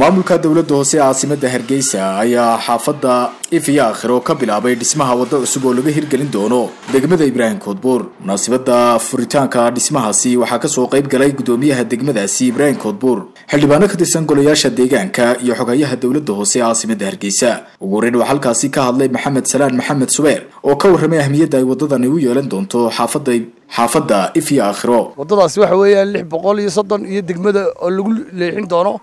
maamulka dowladda hoose caasimada hargeysa ayaa xaafadda ifiya akhiro ka bilaabay dhismaha waddo cusub oo laga hirgelin doono degmada ibraahim koodbuur munaasabada furitaanka dhismahaasi waxaa ka soo qayb galay gudoomiyaha degmadaasi ibraahim koodbuur xildhibaano ka tirsan golayaasha deegaanka iyo xogayaha dowladda hoose ee caasimada hargeysa. Ugu horeyn waxaa halkaasi ka hadlay maxamed salaan maxamed subeer oo ka warramay ahmiyadda ay waddadan u yeelan doonto xaafadda xaafadda ifiya akhiro waddadaasi waxa weeyaan lix boqol iyo soddon iyo degmada oo lagu leexin doono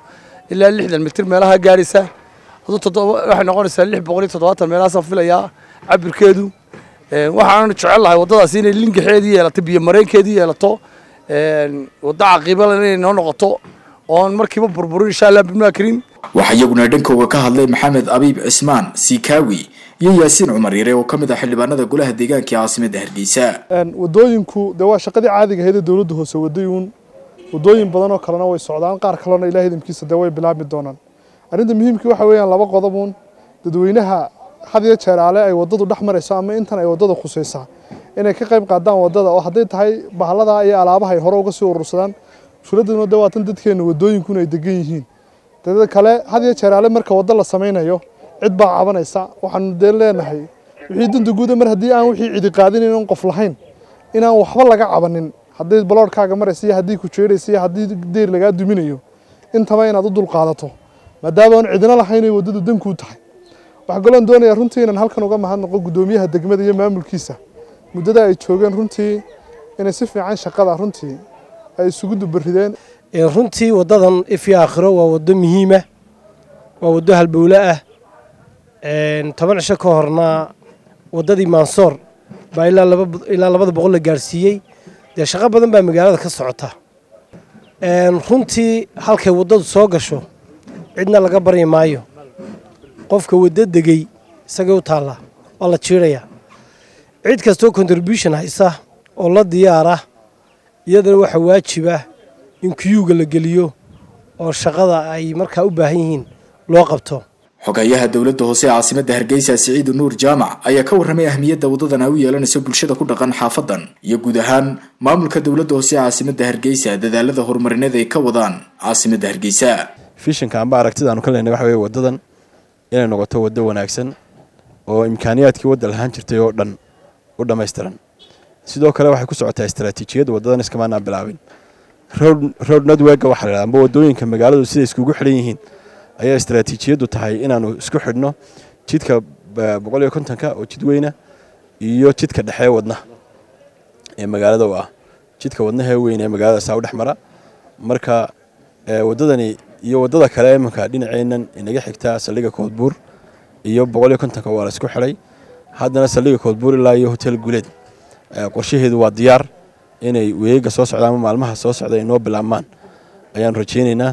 ilaa lixdan mitir meelaha gaaraysa. Waxay noqonaysaa lix boqol iyo toddobaatan meelahaasaan filayaa cabirkeedu waxaan jecel lahay waddadaasi inay lingaxeedii yeelato biyo mareenkeedii yeelato. Waddo caqiibala inay noo noqoto oon markiiba burburin insha allah bibnaa karin waxaa iyaguna dhankooga ka hadlay maxamed abiib cismaan sikaawi iyo yaasiin cumar yare oo ka mid ah xildhibaanada golaha deegaanka ee caasimada hargeysa. Wadooyinku dee waa shaqadii caadiga ahayd ee dowladda hoose wadayuun wadooyin badan oo kalena way socdaan. Qaar kalena ilaah idinkiisa dee way bilaabmi doonaan. Arrinta muhiimka waxa weeyaan laba qodobuun dadweynaha had iyo jeeraale ay waddadu dhex marayso ama intan ay waddada khusaysaa. Inay ka qayb qaadaan waddada oo hadday tahay bahallada iyo alaabaha ay hore uga sii urursadaan. Mushkiladuna dee waa tan dadkeena wadooyinkuna ay degan yihiin. Dadada kale had iyo jeeraale marka waddo la samaynayo cid baa cabanaysa. Waxaanu dee leenahay wixii danta guuda mar haddii aan wixii cidi qaadinayn oon qof lahayn inaan waxba laga cabanin haddii baloodhkaaga maraysa iyo haddii ku jeeraysa iyo haddii deyr lagaa duminayo intaba inaad u dulqaadato maadaama aan cidina lahayn ay waddadu dankuu tahay. Waxaa kaloon doonayaa runtii inaan halkan uga mahadnaqo guddoomiyaha degmada iyo maamulkiisa muddada ay joogeen runtii inay si fiican shaqada runtii ay isugu dubarideen runtii waddadan ifya aakhiro waa waddo muhiima waa waddo halbowle ah. Toban cisho ka horna waddadii maansoor baa ilaa labada boqol la gaarsiiyey dee shaqo badan baa magaalada ka socota. Runtii halkay waddadu soo gasho cidna laga baryi maayo. Qofka waddo degey isagay u taallaa waa la jiidhayaa cid kastoo contribution haysa oo la diyaara iyadana waxaa waajibah in kuyuuga la geliyo oo shaqada ay markaa u baahan yihiin loo qabto xogayaha dowladda hoose ee caasimada hargeysa siciid nuur jaamac ayaa ka warramay ahmiyadda waddadan ay u yeelanayso bulshada ku dhaqan xaafadan. Iyo guud ahaan maamulka dowladda hoose ee caasimada hargeysa dadaalada horumarineed ay ka wadaan caasimada hargeysa. Fishanka amba aragtidaanu ka leynay waxa weye waddadan inay noqoto waddo wanaagsan oo imkaaniyaadkii wadda lahaan jirtay oo dhan u dhammaystiran. Sidoo kale waxay ku socotaa istaraatiijiyadda waddadan iskamaanaan bilaabin. Road networka waxa la yidhahda amba waddooyinka magaaladu siday iskugu xidhan yihiin ayaa istaraatiijiyaddu tahay inaanu isku xidhno jidka boqol iyo kontonka oo jid weyna iyo jidka dhexee wadna ee magaalada u ah jidka wadnahee weyn ee magaalada u dhex mara. Marka waddadani iyo waddada kale iminka dhinaceennan inaga xigtaa saldhiga koodbuur iyo boqol iyo kontonka waa la isku xidhay. Haddana saldhiga koodbuur ilaa iyo hotel guleed qorshaheedu waa diyaar inay weegaga soo socdaan maalmaha soo socda ay noo bilaabmaan. Ayaanu rajaynaynaa